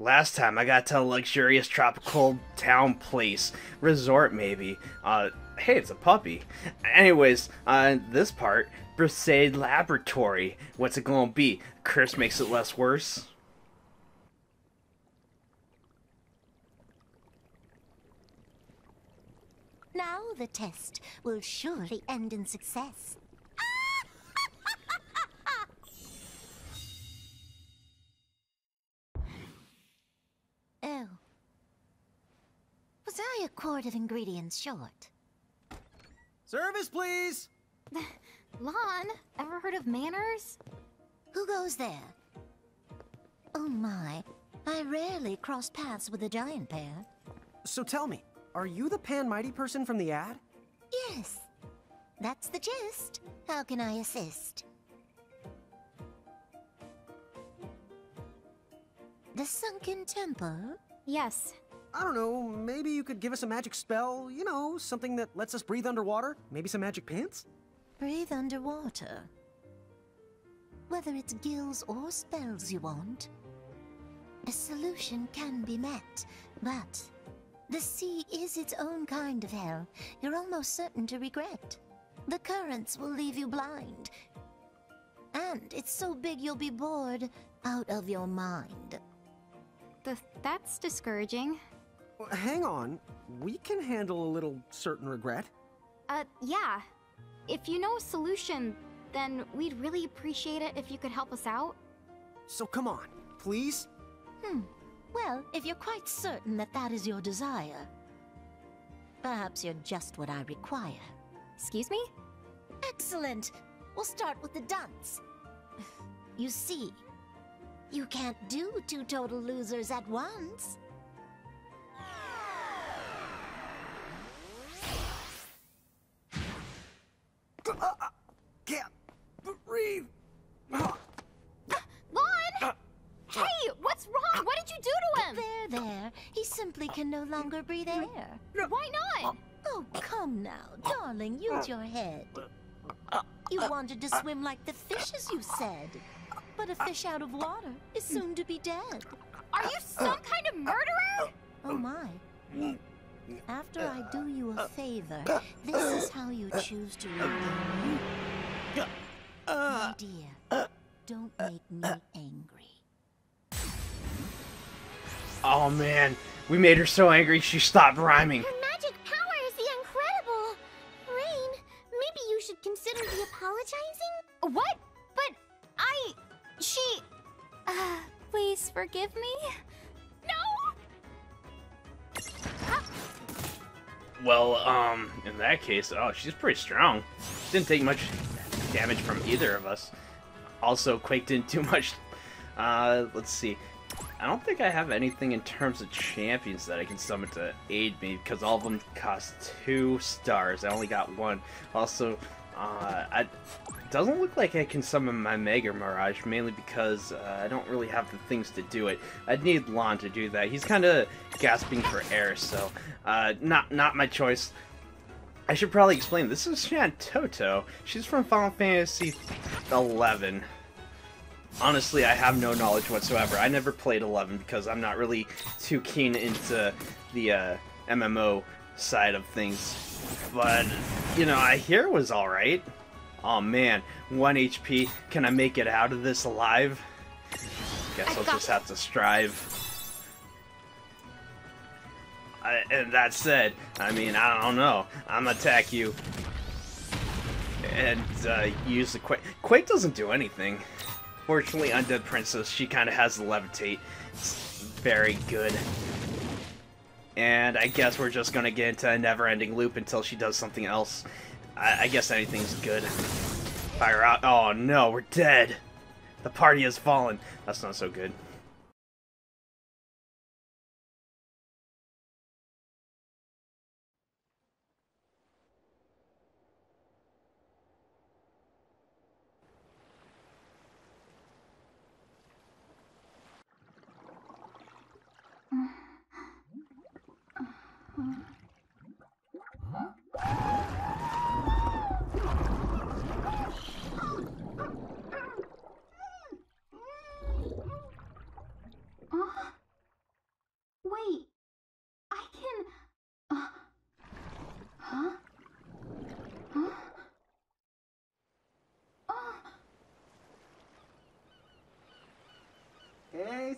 Last time I got to a luxurious tropical town place, resort maybe. Uh, hey, it's a puppy. Anyways, uh, this part, Briseid Laboratory. What's it gonna be? Curse makes it less worse. Now the test will surely end in success. Quart of ingredients short? Service, please! Lann, ever heard of manners? Who goes there? Oh my, I rarely cross paths with a giant pair. So tell me, are you the Pan Mighty person from the ad? Yes, that's the gist. How can I assist? The Sunken Temple? Yes. I don't know, maybe you could give us a magic spell, you know, something that lets us breathe underwater? Maybe some magic pants? Breathe underwater. Whether it's gills or spells you want, a solution can be met, but the sea is its own kind of hell you're almost certain to regret. The currents will leave you blind. And it's so big you'll be bored out of your mind. Th that's discouraging. Well, hang on, we can handle a little certain regret. Uh, yeah. If you know a solution, then we'd really appreciate it if you could help us out. So come on, please? Hmm. Well, if you're quite certain that that is your desire, perhaps you're just what I require. Excuse me? Excellent! We'll start with the dunce. You see, you can't do two total losers at once. There. He simply can no longer breathe air. Why not? Oh, come now, darling, use your head. You wanted to swim like the fishes, you said. But a fish out of water is soon to be dead. Are you some kind of murderer? Oh my. After I do you a favor, this is how you choose to repay me. My dear, don't make me angry. Oh man, we made her so angry she stopped rhyming. Her magic power is the incredible. Reynn, maybe you should consider de-apologizing? What? But I... She... Uh, please forgive me? No! Well, um, in that case, oh, she's pretty strong. Didn't take much damage from either of us. Also, Quake didn't do much. Uh, let's see. I don't think I have anything in terms of champions that I can summon to aid me because all of them cost two stars. I only got one. Also, uh, I, doesn't look like I can summon my Mega Mirage mainly because uh, I don't really have the things to do it. I'd need Lann to do that. He's kind of gasping for air, so uh, not not my choice. I should probably explain. This is Shantoto. She's from Final Fantasy 11. Honestly, I have no knowledge whatsoever. I never played 11 because I'm not really too keen into the uh, MMO side of things. But, you know, I hear it was alright. Oh man, 1 HP. Can I make it out of this alive? Guess I'll just have to strive. I, and that said, I mean, I don't know. I'm gonna attack you. And uh, use the Quake. Quake doesn't do anything. Fortunately, Undead Princess, she kind of has the levitate. It's very good. And I guess we're just gonna get into a never-ending loop until she does something else. I, I guess anything's good. Fire out. Oh no, we're dead. The party has fallen. That's not so good.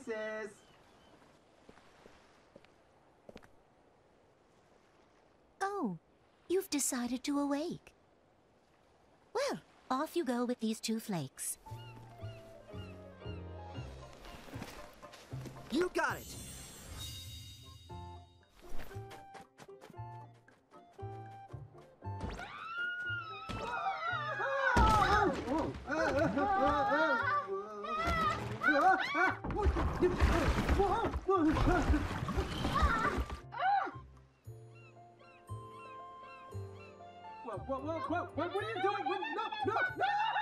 Places. Oh, you've decided to awake. Well, off you go with these two flakes. You got it. Whoa, whoa, whoa, whoa, what, are you doing? No, no, no!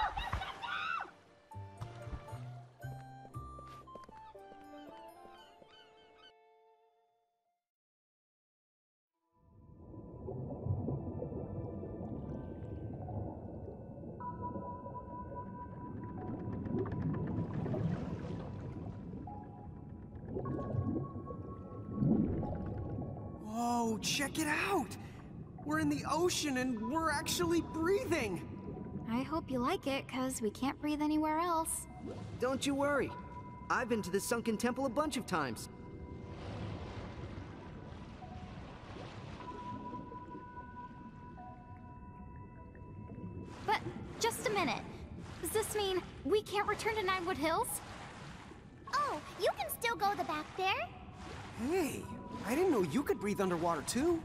Whoa, check it out! We're in the ocean and we're actually breathing! I hope you like it, because we can't breathe anywhere else. Don't you worry. I've been to the Sunken Temple a bunch of times. But just a minute. Does this mean we can't return to Ninewood Hills? Oh, you can still go the back there. Hey, I didn't know you could breathe underwater too.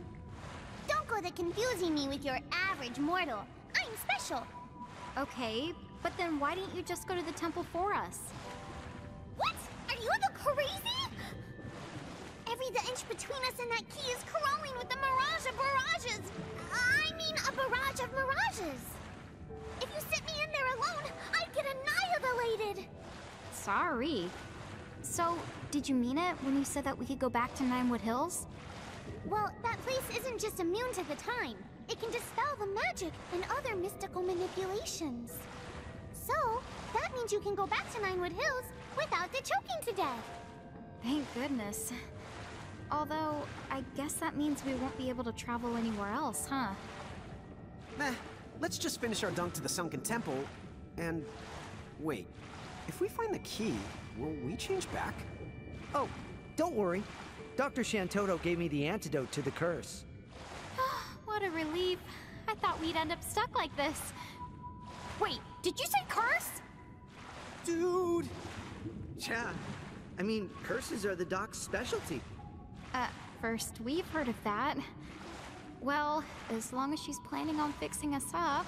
Don't go the confusing me with your average mortal. I'm special. Okay, but then why didn't you just go to the temple for us? What? Are you the crazy? Every the inch between us and that key is crawling with a mirage of mirages. I mean, a barrage of mirages. If you sit me in there alone, I'd get annihilated. Sorry. So, did you mean it when you said that we could go back to Ninewood Hills? Well, that place isn't just immune to the time. It can dispel the magic and other mystical manipulations. So, that means you can go back to Ninewood Hills without the choking to death. Thank goodness. Although, I guess that means we won't be able to travel anywhere else, huh? Meh, let's just finish our dunk to the Sunken Temple and. Wait, if we find the key, will we change back? Oh, don't worry. Dr. Shantoto gave me the antidote to the curse. What a relief. I thought we'd end up stuck like this. Wait, did you say curse? Dude! Yeah. I mean, curses are the doc's specialty. Uh, first, we've heard of that. Well, as long as she's planning on fixing us up.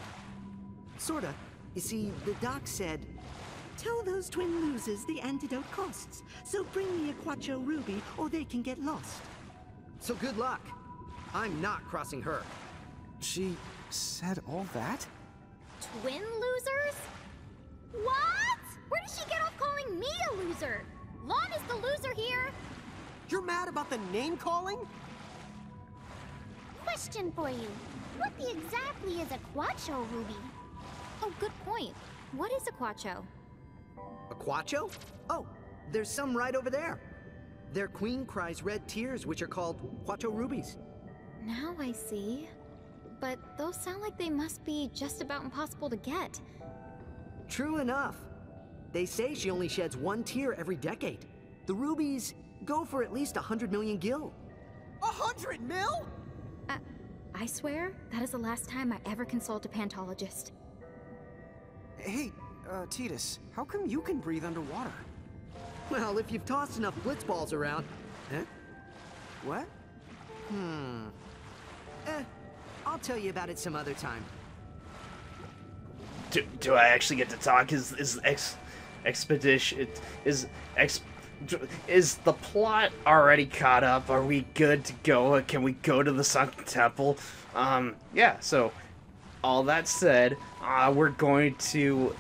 Sorta. You see, the doc said, Tell those twin losers the antidote costs, so bring me a Quacho Ruby or they can get lost. So good luck. I'm not crossing her. She said all that? Twin losers? What? Where did she get off calling me a loser? Lann is the loser here. You're mad about the name calling? Question for you. What the exactly is a Quacho Ruby? Oh, good point. What is a Quacho? A Quacho? Oh, there's some right over there. Their queen cries red tears, which are called Quacho Rubies. Now I see. But those sound like they must be just about impossible to get. True enough. They say she only sheds one tear every decade. The rubies go for at least a hundred million gil. A hundred mil? Uh, I swear, that is the last time I ever consult a pantologist. Hey, uh, Tidus, how come you can breathe underwater? Well, if you've tossed enough blitz balls around. Huh? What? Hmm. Eh, I'll tell you about it some other time. Do, do I actually get to talk? Is is ex expedition is ex is the plot already caught up? Are we good to go? Can we go to the Sunken Temple? Um, yeah. So, all that said, uh, we're going to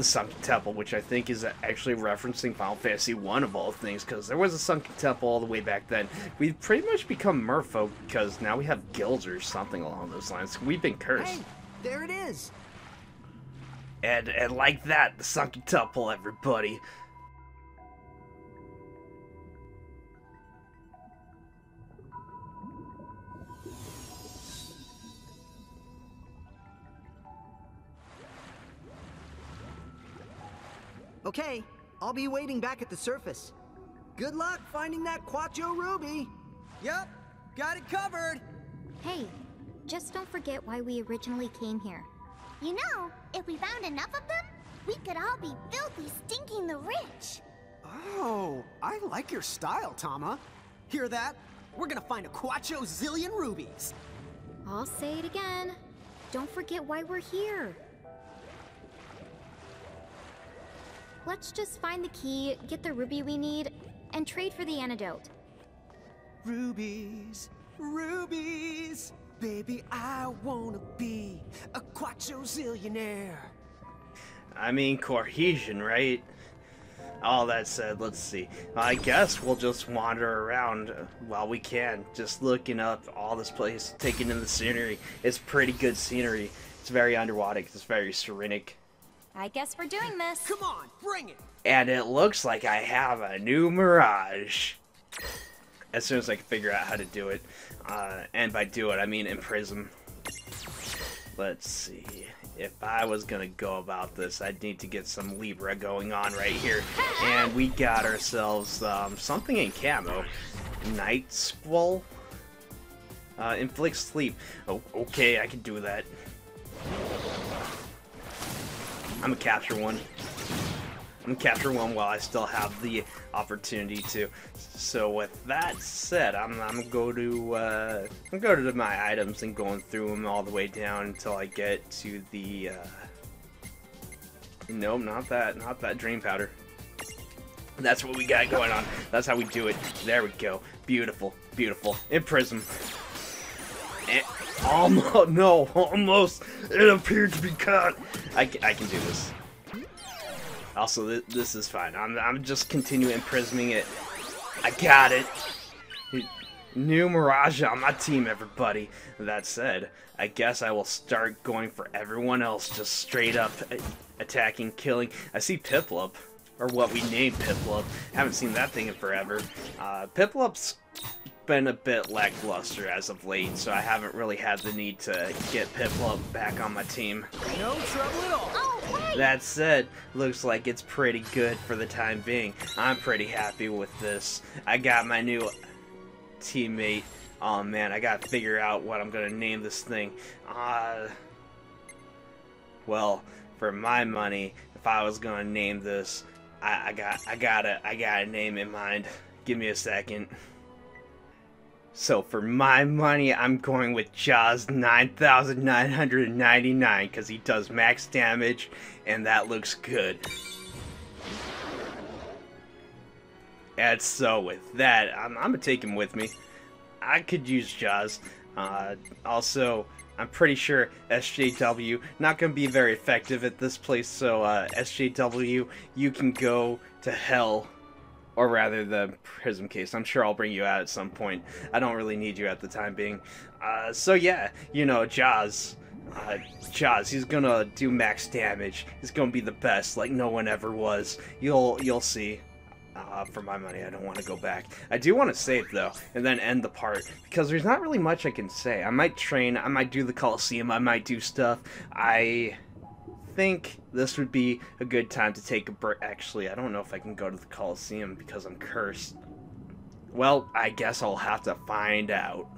the Sunken Temple, which I think is actually referencing Final Fantasy One of all things, because there was a Sunken Temple all the way back then. We've pretty much become merfolk because now we have guilds or something along those lines. We've been cursed. Hey, there it is. And and like that, the sunken temple, everybody. Okay, I'll be waiting back at the surface. Good luck finding that Quacho Ruby. Yep, got it covered. Hey, just don't forget why we originally came here. You know, if we found enough of them, we could all be filthy, stinking the rich. Oh, I like your style, Tama. Hear that? We're gonna find a Quacho zillion rubies. I'll say it again. Don't forget why we're here. Let's just find the key, get the ruby we need, and trade for the antidote. Rubies, rubies. Baby, I wanna be a Quacho zillionaire. I mean, cohesion, right? All that said, let's see. I guess we'll just wander around while we can, just looking up all this place, taking in the scenery. It's pretty good scenery. It's very underwater. It's very serenic. I guess we're doing this. Come on, bring it. And it looks like I have a new Mirage. As soon as I can figure out how to do it. Uh, and by do it, I mean in Prism. Let's see. If I was gonna go about this, I'd need to get some Libra going on right here. And we got ourselves um, something in camo. Night Squall? Uh, inflict sleep. Oh, okay, I can do that. I'm gonna capture one. I'm gonna capture one while I still have the opportunity to. So with that said, I'm, I'm gonna go to uh, I'm gonna go to my items and going through them all the way down until I get to the. Uh... Nope, not that, not that dream powder. That's what we got going on. That's how we do it. There we go. Beautiful, beautiful. In prism. And almost, no, almost. It appeared to be cut. I, I can do this. Also, th this is fine. I'm, I'm just continuing imprisoning it. I got it. New Mirage on my team, everybody. That said, I guess I will start going for everyone else, just straight up attacking, killing. I see Piplup, or what we named Piplup. Haven't seen that thing in forever. Uh, Piplup's been a bit lackluster as of late, so I haven't really had the need to get Piplup back on my team. No trouble at all. Oh! That said, looks like it's pretty good for the time being. I'm pretty happy with this. I got my new teammate. Oh man, I gotta figure out what I'm gonna name this thing. Uh, well, for my money, if I was gonna name this, I, I got, I gotta, I got a name in mind. Give me a second. So for my money, I'm going with Jaws 9999 because he does max damage and that looks good. And so with that, I'm, I'm gonna take him with me. I could use Jaws. Uh, also, I'm pretty sure SJW not gonna be very effective at this place. So uh, SJW, you can go to hell or rather the prism case. I'm sure I'll bring you out at some point. I don't really need you at the time being. Uh, so yeah, you know, Jaws. Uh, Jaws, he's gonna do max damage. He's gonna be the best, like no one ever was. You'll you'll see. Uh, for my money, I don't want to go back. I do want to save though, and then end the part because there's not really much I can say. I might train, I might do the Coliseum, I might do stuff. I think this would be a good time to take a break. Actually, I don't know if I can go to the Coliseum because I'm cursed. Well, I guess I'll have to find out.